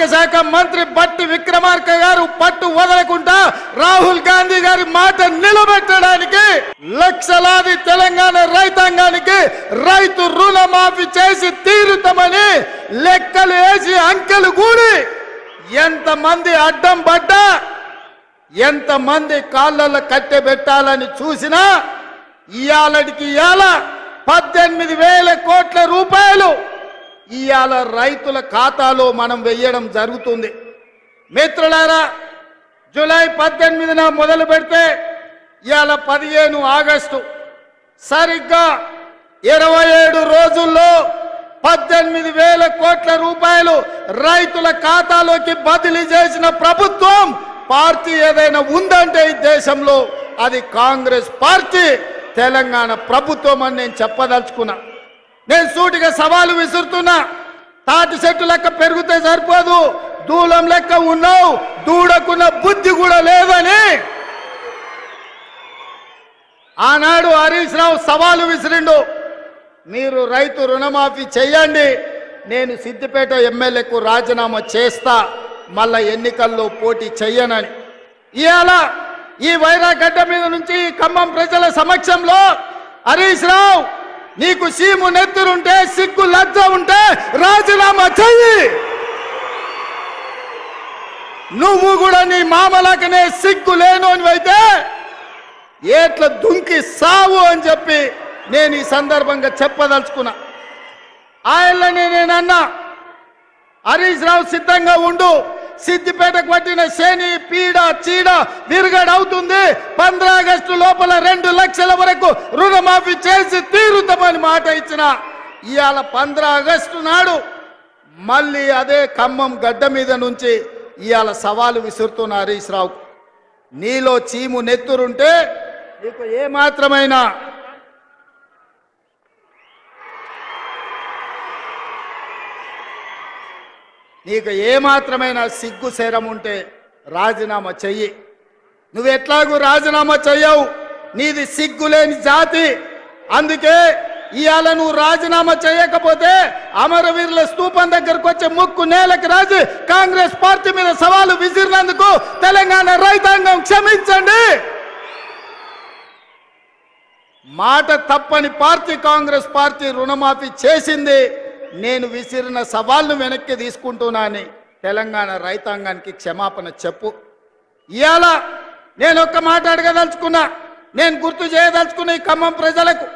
ఆర్థిక శాఖ మంత్రి బట్టి విక్రమార్క గారు పట్టు వదలకుండా రాహుల్ గాంధీ గారి మాట నిలబెట్టడానికి లక్షలాది తెలంగాణ రైతాంగానికి రైతు రుణమాఫీ చేసి తీరుతామని లెక్కలు వేసి అంకెలు కూడి ఎంతమంది అడ్డం పడ్డా ఎంతమంది కాళ్ళల్లో కట్టెబెట్టాలని చూసినా ఇయాలటికి ఇయాల పద్దెనిమిది వేల కోట్ల రూపాయలు ఇవాళ రైతుల ఖాతాలో మనం వెయ్యడం జరుగుతుంది. మిత్రులారా జూలై పద్దెనిమిదిన మొదలు పెడితే ఇవాళ పదిహేను ఆగస్టు సరిగ్గా ఇరవై ఏడు రోజుల్లో పద్దెనిమిది వేల కోట్ల రూపాయలు రైతుల ఖాతాలోకి బదిలీ చేసిన ప్రభుత్వం పార్టీ ఏదైనా ఉందంటే ఈ దేశంలో అది కాంగ్రెస్ పార్టీ తెలంగాణ ప్రభుత్వం అని నేను చెప్పదలుచుకున్నా. నేను సూటిగా సవాలు విసురుతున్నా. తాటి చెట్టు లెక్క పెరిగితే సరిపోదు. దూలం లెక్క ఉన్నావు. దూడకున్న బుద్ధి కూడా లేదని. ఆనాడు హరీష్ రావు సవాలు విసిరిండు. మీరు రైతు రుణమాఫీ చేయండి నేను సిద్దిపేట ఎమ్మెల్యేకు రాజీనామా చేస్తా. మళ్ళా ఎన్నికల్లో పోటీ చెయ్యనని. ఇవాళ ఈ వైరాగడ్డ మీద నుంచి ఈ ఖమ్మం ప్రజల సమక్షంలో హరీష్ రావు నీకు సీము నెత్తురుంటే సిగ్గు లజ్జ ఉంటే రాజీనామా చెయ్యి. నువ్వు కూడా నీ మామలాకనే సిగ్గు లేనోనివైతే ఏట్ల దుంకి సావు అని చెప్పి నేను ఈ సందర్భంగా చెప్పదలుచుకున్నా. ఆయనని నేను హరీష్ రావు సిద్ధంగా ఉండు. సిద్దిపేటకు పట్టిన శని పీడ చీడ విరుగడవుతుంది. పంద్ర ఆగస్టు లోపల రెండు లక్షల వరకు రుణమాఫీ చేసి తీరుతామని మాట ఇచ్చిన ఇవాళ పంద్ర ఆగస్టు నాడు మళ్ళీ అదే ఖమ్మం గడ్డ మీద నుంచి ఇవాళ సవాలు విసురుతున్న హరీష్ రావు నీలో చీము నెత్తురుంటే నీకు ఏమాత్రమైనా నీకు ఏ సిగ్గు శరం ఉంటే రాజీనామా చెయ్యి. నువ్వు ఎట్లాగూ రాజీనామా చెయ్యవు? నీది సిగ్గులేని జాతి. అందుకే ఇవాళ నువ్వు రాజీనామా చేయకపోతే అమరవీరుల స్థూపం దగ్గరకు వచ్చే ముక్కు నేలకు రాజు. కాంగ్రెస్ పార్టీ మీద సవాలు విసిరినందుకు తెలంగాణ రైతాంగం క్షమించండి. మాట తప్పని పార్టీ కాంగ్రెస్ పార్టీ రుణమాఫీ చేసింది. నేను విసిరిన సవాల్ను వెనక్కి తీసుకుంటున్నానని తెలంగాణ రైతాంగానికి క్షమాపణ చెప్పు. ఇవాళ నేను ఒక్క మాట అడగదలుచుకున్నా నేను గుర్తు చేయదలుచుకున్న ఈ ఖమ్మం ప్రజలకు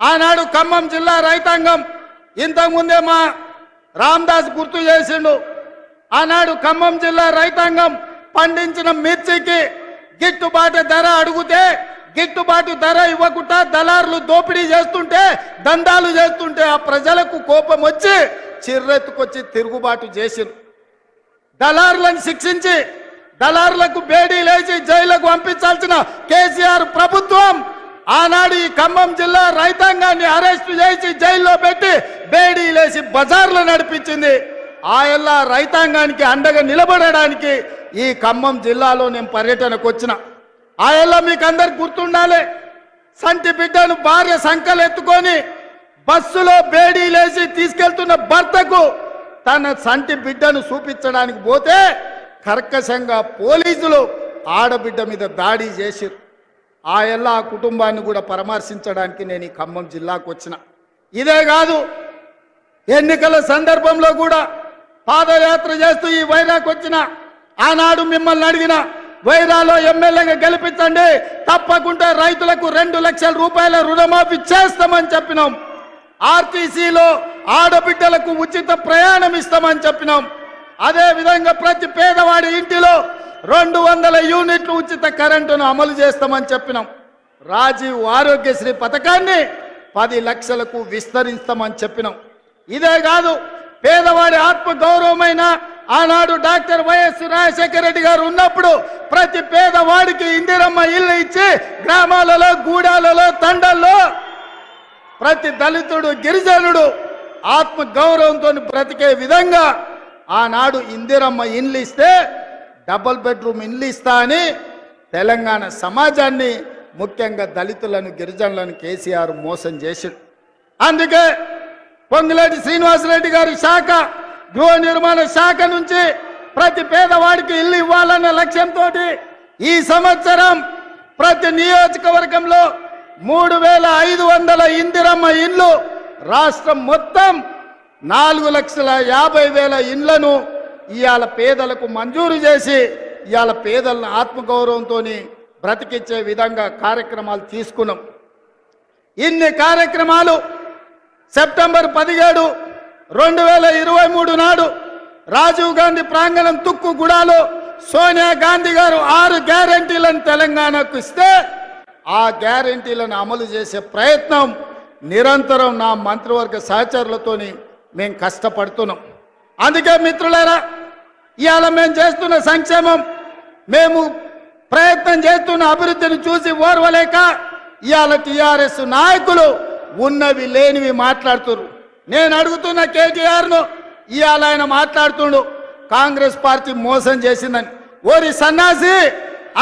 ఆనాడు ఖమ్మం జిల్లా రైతాంగం ఇంతకుముందే మా రామ్దాస్ గుర్తు చేసిండు ఆనాడు ఖమ్మం జిల్లా రైతాంగం పండించిన మిర్చికి గిట్టుబాటు ధర అడిగితే గిట్టుబాటు ధర ఇవ్వకుండా దళారులు దోపిడీ చేస్తుంటే దందాలు చేస్తుంటే ఆ ప్రజలకు కోపం వచ్చి చిర్రెత్తుకొచ్చి తిరుగుబాటు చేసిరు. దళారులను శిక్షించి దళారులకు బేడీ లేచి జైలుకు పంపించాల్సిన కేసీఆర్ ప్రభుత్వం ఆనాడు ఈ ఖమ్మం జిల్లా రైతాంగాన్ని అరెస్టు చేసి జైల్లో పెట్టి బేడీ లేచి బజార్లు నడిపించింది. ఆయల్లా రైతాంగానికి అండగా నిలబడడానికి ఈ ఖమ్మం జిల్లాలో నేను పర్యటనకు వచ్చిన. ఆయల్లా మీకు అందరికి గుర్తుండాలి. సంటి బిడ్డను భార్య సంకలు ఎత్తుకొని బస్సులో బేడీ లేచి తీసుకెళ్తున్న భర్తకు తన సంటి బిడ్డను చూపించడానికి పోతే కర్కశంగా పోలీసులు ఆడబిడ్డ మీద దాడి చేసిరు ఆ ఎల్ల ఆ కుటుంబాన్ని కూడా పరామర్శించడానికి నేను ఈ ఖమ్మం జిల్లాకు వచ్చిన. ఇదే కాదు ఎన్నికల సందర్భంలో కూడా పాదయాత్ర చేస్తూ ఈ వైరాకు వచ్చిన. ఆనాడు మిమ్మల్ని అడిగిన వైరాలో ఎమ్మెల్యేగా గెలిపించండి. తప్పకుండా రైతులకు రెండు లక్షల రూపాయల రుణమాఫీ చేస్తామని చెప్పినాం. ఆర్టీసీలో ఆడబిడ్డలకు ఉచిత ప్రయాణం ఇస్తామని చెప్పినాం. అదే విధంగా ప్రతి పేదవాడి ఇంటిలో రెండు వందల యూనిట్లు ఉచిత కరెంటును అమలు చేస్తామని చెప్పినాం. రాజీవ్ ఆరోగ్యశ్రీ పథకాన్ని పది లక్షలకు విస్తరిస్తామని చెప్పినాం. ఇదే కాదు పేదవాడి ఆత్మ గౌరవమైన ఆనాడు డాక్టర్ వైఎస్ రాజశేఖర రెడ్డి గారు ఉన్నప్పుడు ప్రతి పేదవాడికి ఇందిరమ్మ ఇల్లు ఇచ్చి గ్రామాలలో గూడాలలో తండల్లో ప్రతి దళితుడు గిరిజనుడు ఆత్మ గౌరవంతో బ్రతికే విధంగా ఆనాడు ఇందిరమ్మ ఇండ్లు ఇస్తే డబుల్ బెడ్రూమ్ ఇండ్లు ఇస్తా అని తెలంగాణ సమాజాన్ని ముఖ్యంగా దళితులను గిరిజనులను కేసీఆర్ మోసం చేసిండు. అందుకే పొంగులేటి శ్రీనివాసరెడ్డి గారి శాఖ గృహ నిర్మాణ శాఖ నుంచి ప్రతి పేదవాడికి ఇల్లు ఇవ్వాలన్న లక్ష్యంతో ఈ సంవత్సరం ప్రతి నియోజకవర్గంలో మూడు వేల ఐదు వందల ఇందిరమ్మ ఇండ్లు రాష్ట్రం మొత్తం నాలుగు లక్షల యాభై వేల ఇండ్లను ఇవాళ పేదలకు మంజూరు చేసి ఇవాళ పేదలను ఆత్మగౌరవంతో బ్రతికించే విధంగా కార్యక్రమాలు తీసుకున్నాం. ఇన్ని కార్యక్రమాలు సెప్టెంబర్ పదిహేడు రెండు వేల ఇరవై మూడు నాడు రాజీవ్ గాంధీ ప్రాంగణం తుక్కుగూడలో సోనియా గాంధీ గారు ఆరు గ్యారంటీలను తెలంగాణకు ఇస్తే ఆ గ్యారంటీలను అమలు చేసే ప్రయత్నం నిరంతరం నా మంత్రివర్గ సహచరులతోని మేము కష్టపడుతున్నాం. అందుకే మిత్రులారా ఇవాళ మేము చేస్తున్న సంక్షేమం మేము ప్రయత్నం చేస్తున్న అభివృద్ధిని చూసి ఓర్వలేక ఇవాళ టీఆర్ఎస్ నాయకులు ఉన్నవి లేనివి మాట్లాడుతున్నారు నేను అడుగుతున్న కేటీఆర్ను ఇవాళ ఆయన మాట్లాడుతుండు. కాంగ్రెస్ పార్టీ మోసం చేసిందని. ఓరి సన్నాసి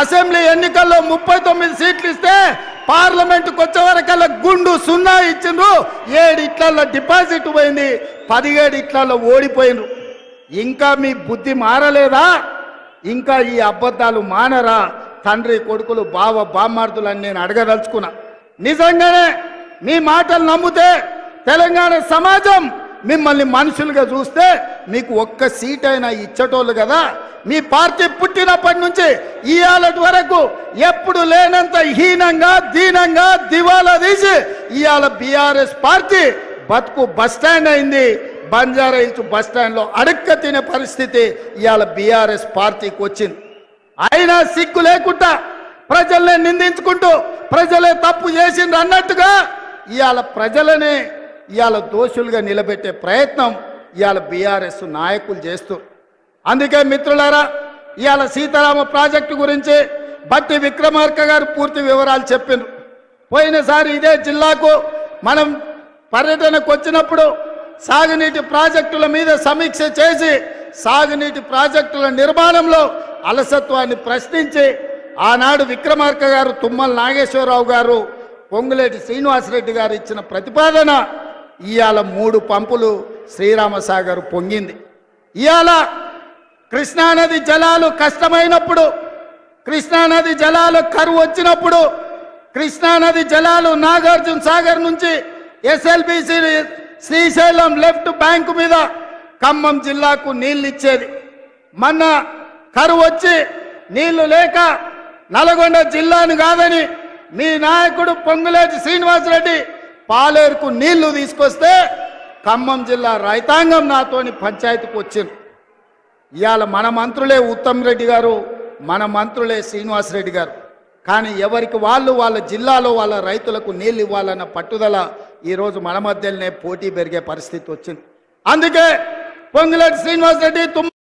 అసెంబ్లీ ఎన్నికల్లో ముప్పై తొమ్మిది సీట్లు ఇస్తే పార్లమెంటుకు వచ్చే వరకల్లా గుండు సున్నా ఇచ్చిండ్రు. ఏడు ఇట్లల్లో డిపాజిట్ పోయింది పదిహేడు ఇట్లల్లో ఓడిపోయిండ్రు. ఇంకా మీ బుద్ధి మారలేదా? ఇంకా ఈ అబద్ధాలు మానరా? తండ్రి కొడుకులు బావ బామ్మార్దులని నేను అడగదలుచుకున్నా. నిజంగానే మీ మాటలు నమ్మితే తెలంగాణ సమాజం మిమ్మల్ని మనుషులుగా చూస్తే మీకు ఒక్క సీట్ అయినా ఇచ్చటోళ్ళు కదా. మీ పార్టీ పుట్టినప్పటి నుంచి ఇవాళ వరకు ఎప్పుడు లేనంత హీనంగా దీనంగా దివాలా తీసి ఇవాళ బీఆర్ఎస్ పార్టీ బతుకు బస్ స్టాండ్ అయింది. బంజారా హిల్స్ బస్ స్టాండ్లో తినే పరిస్థితి ఇవాళ బీఆర్ఎస్ పార్టీకి వచ్చింది. అయినా సిగ్గు లేకుండా ప్రజల్ని నిందించుకుంటూ ప్రజలే తప్పు చేసిండ్రు అన్నట్టుగా ఇవాళ ప్రజలనే ఇవాళ దోషులుగా నిలబెట్టే ప్రయత్నం ఇవాళ బీఆర్ఎస్ నాయకులు చేస్తూ. అందుకే మిత్రులారా ఇవాళ సీతారామ ప్రాజెక్టు గురించి బట్టి విక్రమార్క గారు పూర్తి వివరాలు చెప్పిండ్రు పోయినసారి ఇదే జిల్లాకు మనం పర్యటనకు వచ్చినప్పుడు సాగునీటి ప్రాజెక్టుల మీద సమీక్ష చేసి సాగునీటి ప్రాజెక్టుల నిర్మాణంలో అలసత్వాన్ని ప్రశ్నించి ఆనాడు విక్రమార్క గారు తుమ్మల నాగేశ్వరరావు గారు పొంగులేటి శ్రీనివాసరెడ్డి గారు ఇచ్చిన ప్రతిపాదన ఇవాళ మూడు పంపులు శ్రీరామసాగర్ పొంగింది. ఇవాళ కృష్ణానది జలాలు కష్టమైనప్పుడు కృష్ణానది జలాలు కరువు వచ్చినప్పుడు కృష్ణానది జలాలు నాగార్జున సాగర్ నుంచి ఎస్ఎల్బిసి శ్రీశైలం లెఫ్ట్ బ్యాంకు మీద ఖమ్మం జిల్లాకు నీళ్ళు ఇచ్చేది మొన్న కరువు వచ్చి నీళ్ళు లేక నల్గొండ జిల్లాను కాదని మీ నాయకుడు పొంగులేటి శ్రీనివాసరెడ్డి పాలేరుకు నీళ్ళు తీసుకొస్తే ఖమ్మం జిల్లా రైతాంగం నాతోని పంచాయతీకి వచ్చింది ఇవాళ మన మంత్రులే ఉత్తమ్ రెడ్డి గారు మన మంత్రులే శ్రీనివాసరెడ్డి గారు. కానీ ఎవరికి వాళ్ళు వాళ్ళ జిల్లాలో వాళ్ళ రైతులకు నీళ్ళు ఇవ్వాలన్న పట్టుదల ఈరోజు మన మధ్యలోనే పోటీ పెరిగే పరిస్థితి వచ్చింది. అందుకే పొంగులేటి శ్రీనివాసరెడ్డి తుమ్మ